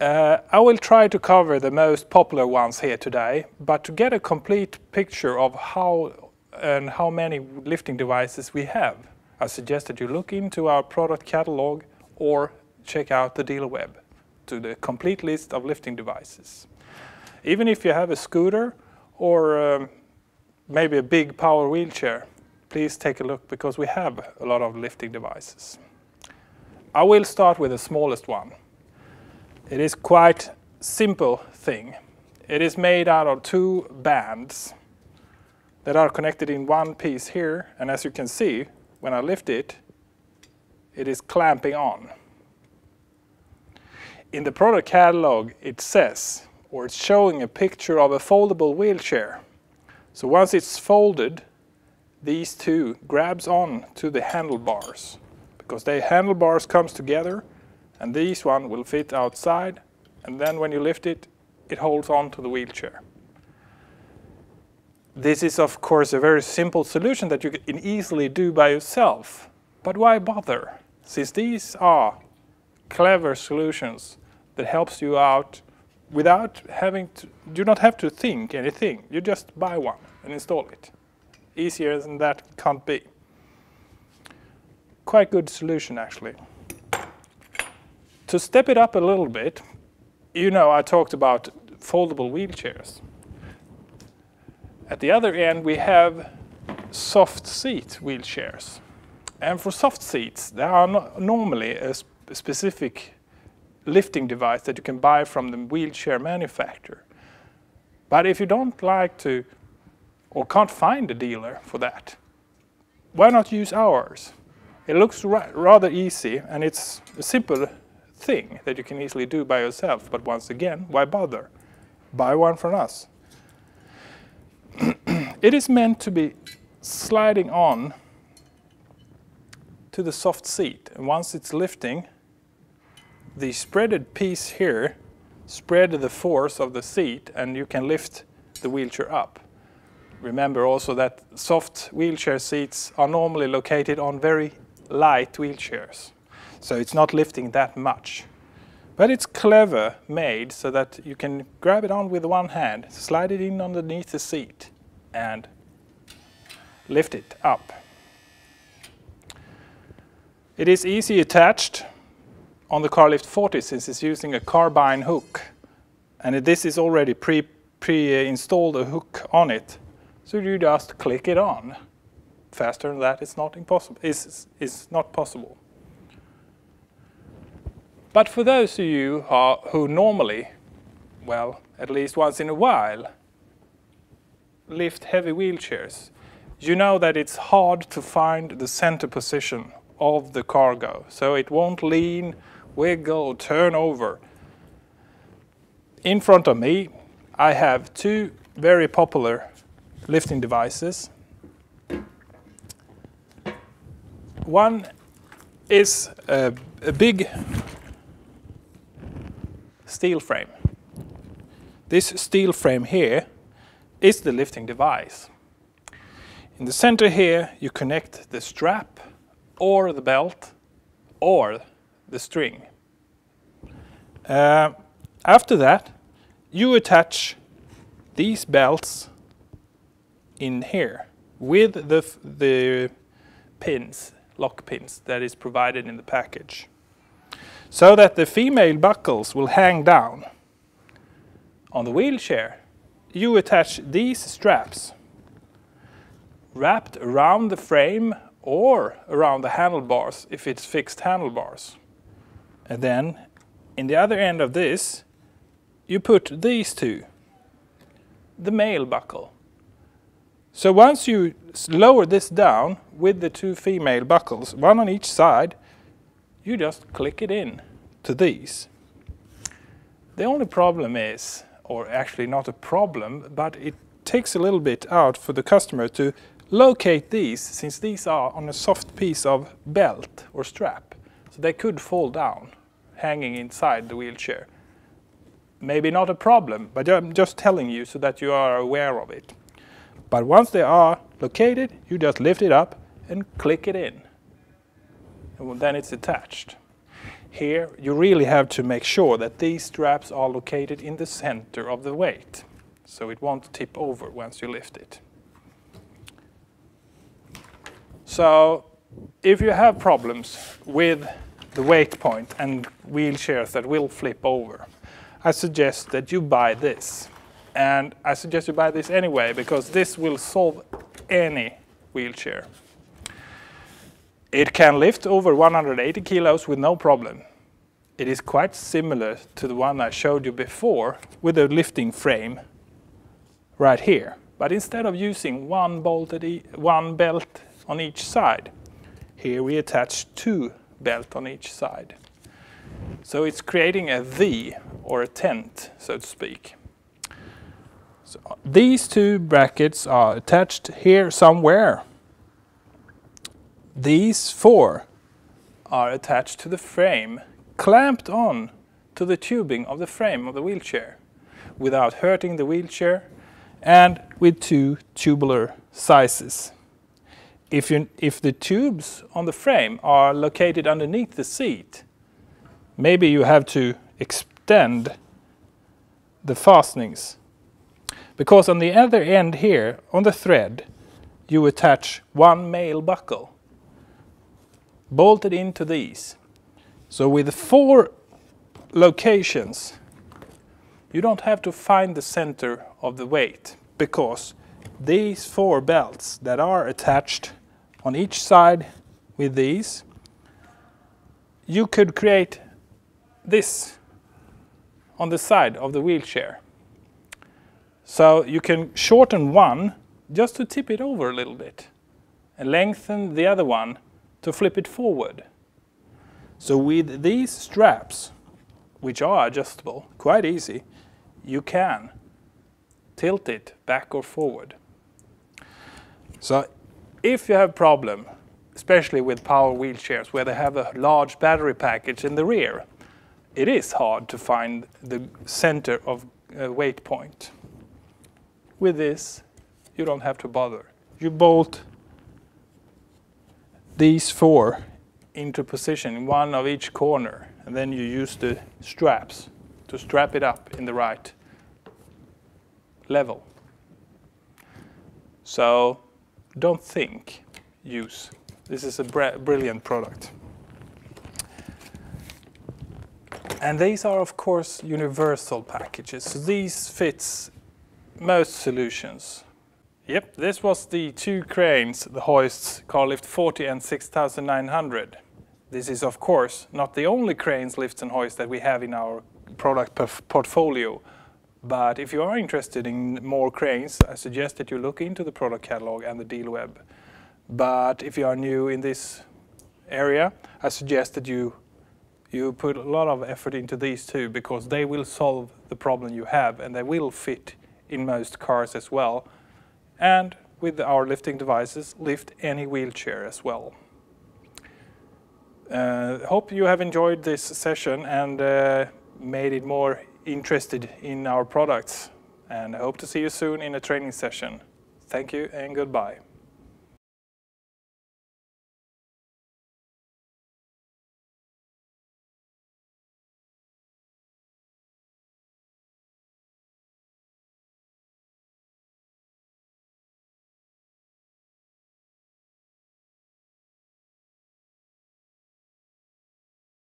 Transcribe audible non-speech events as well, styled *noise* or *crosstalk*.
Uh, I will try to cover the most popular ones here today, but to get a complete picture of how and how many lifting devices we have, I suggest that you look into our product catalog or check out the dealer web to the complete list of lifting devices. Even if you have a scooter or um, maybe a big power wheelchair, please take a look because we have a lot of lifting devices. I will start with the smallest one. It is quite simple thing. It is made out of two bands that are connected in one piece here and as you can see when I lift it it is clamping on. In the product catalog it says or it's showing a picture of a foldable wheelchair. So once it's folded these two grabs on to the handlebars because the handlebars comes together and this one will fit outside and then when you lift it it holds on to the wheelchair. This is of course a very simple solution that you can easily do by yourself but why bother? Since these are clever solutions that helps you out without having to you do not have to think anything. You just buy one and install it. Easier than that can't be. Quite good solution actually to step it up a little bit, you know I talked about foldable wheelchairs. At the other end we have soft seat wheelchairs. And for soft seats, there are no normally a, sp specific lifting device that you can buy from the wheelchair manufacturer. But if you don't like to or can't find a dealer for that, why not use ours? It looks ra rather easy and it's a simple thing that you can easily do by yourself. But once again, why bother? Buy one from us. *clears throat* it is meant to be sliding on to the soft seat. And once it's lifting, the spreaded piece here spread the force of the seat and you can lift the wheelchair up. Remember also that soft wheelchair seats are normally located on very light wheelchairs. So it's not lifting that much. But it's clever made so that you can grab it on with one hand, slide it in underneath the seat and lift it up. It is easy attached on the Carolift 40 since it's using a carbine hook. And this is already pre-installed pre a hook on it. So you just click it on. Faster than that it's not impossible. It's, it's not possible. But for those of you who normally, well, at least once in a while, lift heavy wheelchairs, you know that it's hard to find the center position of the cargo. So it won't lean, wiggle, turn over. In front of me, I have two very popular lifting devices. One is a, a big steel frame. This steel frame here is the lifting device. In the center here you connect the strap or the belt or the string. Uh, after that you attach these belts in here with the, the pins, lock pins that is provided in the package so that the female buckles will hang down. On the wheelchair, you attach these straps wrapped around the frame or around the handlebars if it's fixed handlebars. And then in the other end of this, you put these two, the male buckle. So once you lower this down with the two female buckles, one on each side, you just click it in to these. The only problem is, or actually not a problem, but it takes a little bit out for the customer to locate these, since these are on a soft piece of belt or strap. So they could fall down, hanging inside the wheelchair. Maybe not a problem, but I'm just telling you so that you are aware of it. But once they are located, you just lift it up and click it in then it's attached. Here, you really have to make sure that these straps are located in the center of the weight, so it won't tip over once you lift it. So if you have problems with the weight point and wheelchairs that will flip over, I suggest that you buy this. And I suggest you buy this anyway because this will solve any wheelchair. It can lift over 180 kilos with no problem. It is quite similar to the one I showed you before with a lifting frame right here. But instead of using one, bolted e one belt on each side, here we attach two belt on each side. So it's creating a V or a tent, so to speak. So these two brackets are attached here somewhere these four are attached to the frame, clamped on to the tubing of the frame of the wheelchair without hurting the wheelchair and with two tubular sizes. If, you, if the tubes on the frame are located underneath the seat, maybe you have to extend the fastenings. Because on the other end here, on the thread, you attach one male buckle bolted into these. So with four locations, you don't have to find the center of the weight because these four belts that are attached on each side with these, you could create this on the side of the wheelchair. So you can shorten one just to tip it over a little bit and lengthen the other one to flip it forward. So with these straps, which are adjustable, quite easy, you can tilt it back or forward. So if you have a problem, especially with power wheelchairs where they have a large battery package in the rear, it is hard to find the center of uh, weight point. With this, you don't have to bother. You bolt these four into position, one of each corner, and then you use the straps to strap it up in the right level. So don't think, use. This is a brilliant product. And these are of course universal packages. So these fits most solutions. Yep, this was the two cranes, the hoists, Carolift 40 and 6900. This is of course not the only cranes, lifts and hoists that we have in our product portfolio. But if you are interested in more cranes, I suggest that you look into the product catalog and the deal web. But if you are new in this area, I suggest that you you put a lot of effort into these two because they will solve the problem you have and they will fit in most cars as well and with our lifting devices lift any wheelchair as well. Uh, hope you have enjoyed this session and uh, made it more interested in our products and I hope to see you soon in a training session. Thank you and goodbye.